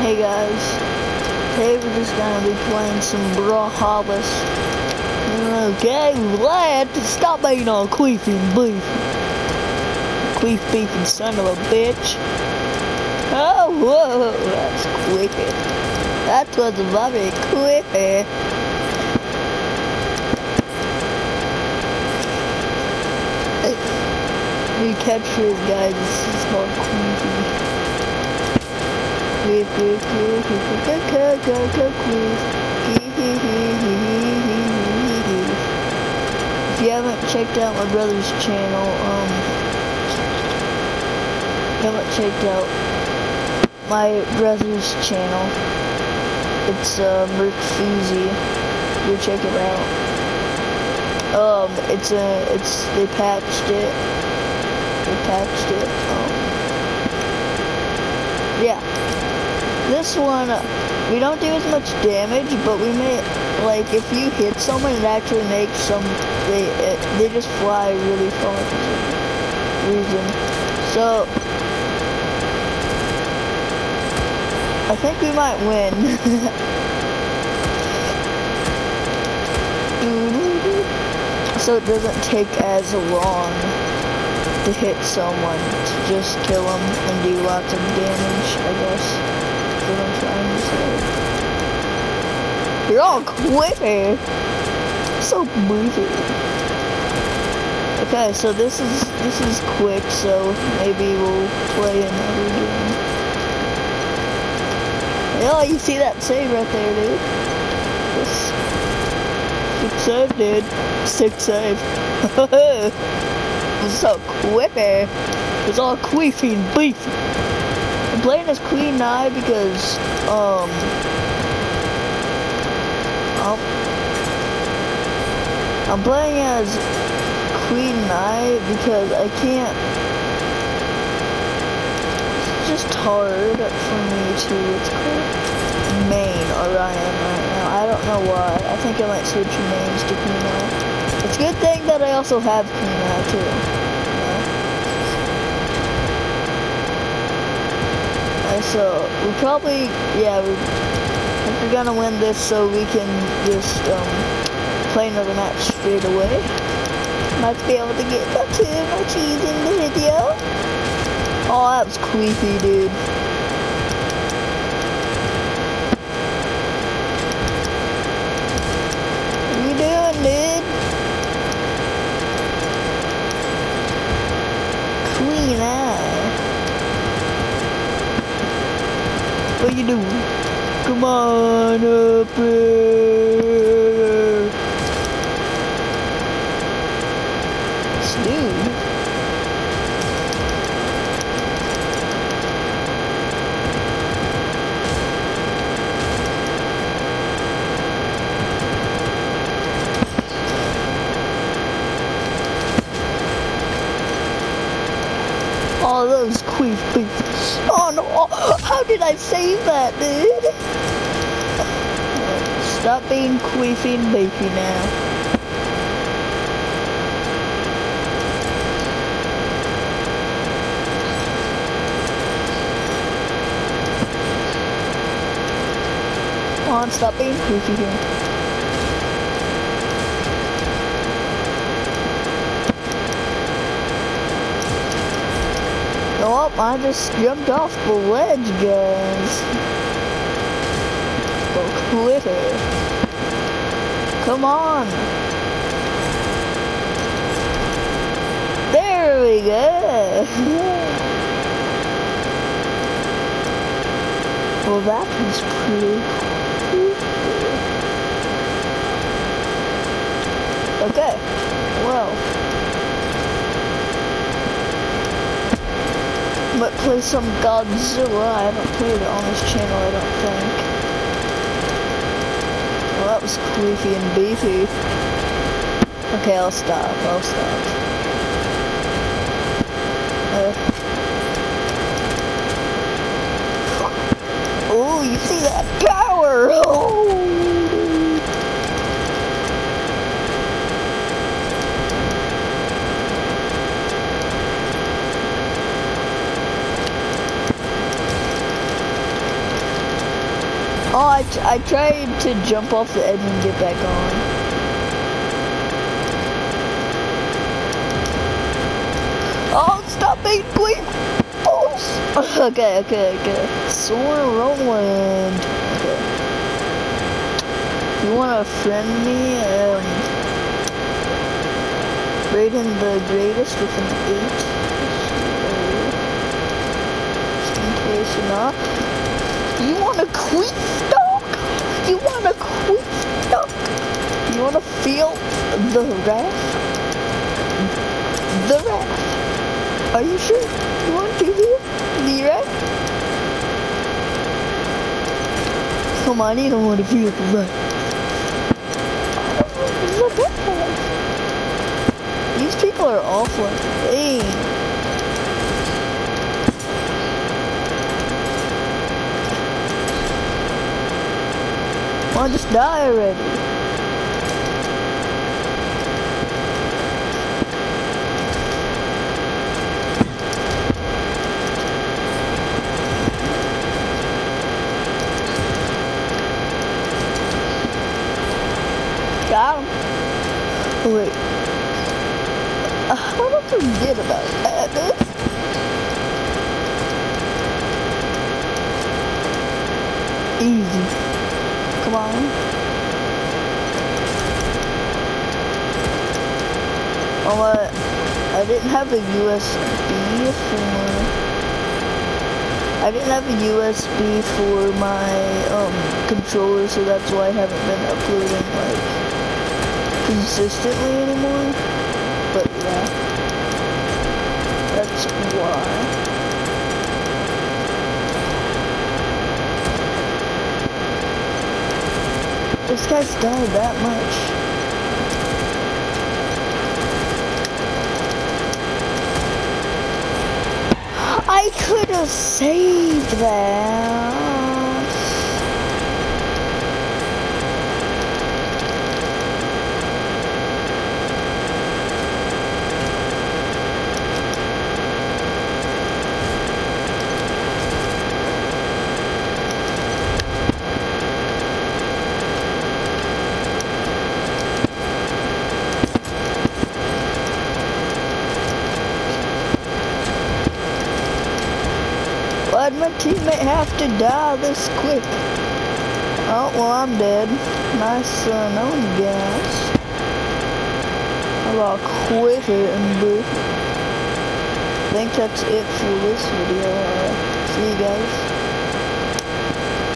Hey guys, today we're just gonna be playing some Brawlhalla's. Okay, lad, stop being all queefy and beefy. Queef beefing son of a bitch. Oh, whoa, that's quicker. That was very quicker. New catchphrase, guys. This is called queefy. If you haven't checked out my brother's channel, um, haven't checked out my brother's channel, it's uh, Merc Feezy. Go check it out. Um, it's a, it's they patched it. They patched it. Um, yeah. This one, we don't do as much damage, but we may like if you hit someone, it actually makes some. They it, they just fly really far for some reason. So I think we might win. so it doesn't take as long to hit someone to just kill them and do lots of damage, I guess. That's what I'm trying to say. You're all quicker. So moving. Okay, so this is this is quick, so maybe we'll play another game. Oh, you see that save right there, dude? This Six save, dude. Six save. it's so quicker. It's all queefy and beefy. I'm playing as Queen Nai because, um, I'm, I'm playing as Queen Nai because I can't, it's just hard for me to, it's called main, Orion right now. I don't know why. I think I might switch names to Kuna. It's a good thing that I also have Kuna too. Yeah. So we probably, yeah, we, we're gonna win this, so we can just um, play another match straight away. Might be able to get too much easy in the video. Oh, that was creepy, dude. What you doing, dude. Queen Nai. What you doing? Come on up here. This dude. all those queef beefs. Oh oh, how did I save that, dude? Stop being queefy and beefy now. Come on, stop being queefy here. Oh, I just jumped off the ledge, guys. Oh, quitter. Come on. There we go. well, that was pretty Okay, well. But play some Godzilla. I haven't played it on this channel, I don't think. Well, that was creepy and beefy. Okay, I'll stop. I'll stop. Uh. Oh, you see that power? Oh! Oh, I, I tried to jump off the edge and get back on. Oh, stop being quick! Oh, okay, okay, okay. Soar Roland. Okay. You wanna friend me? Um, Raiden the greatest with an eight. Just in case you're not. You wanna quit dog? You wanna quit dog? You wanna feel the wrath? The wrath. Are you sure you want to feel the wrath? Come on, you don't want to feel the wrath. These people are awful at I'll just die already. Got him. Wait. Uh, how did I forget about that. Easy. Come on. Oh, I didn't have a USB for... I didn't have a USB for my um, controller, so that's why I haven't been uploading like consistently anymore. But yeah, that's why. This guy's died that much. I could have saved that. Why'd my teammate have to die this quick? Oh, well, I'm dead. Nice uh, guys. I got quit it and boo. I think that's it for this video. Uh, see you guys.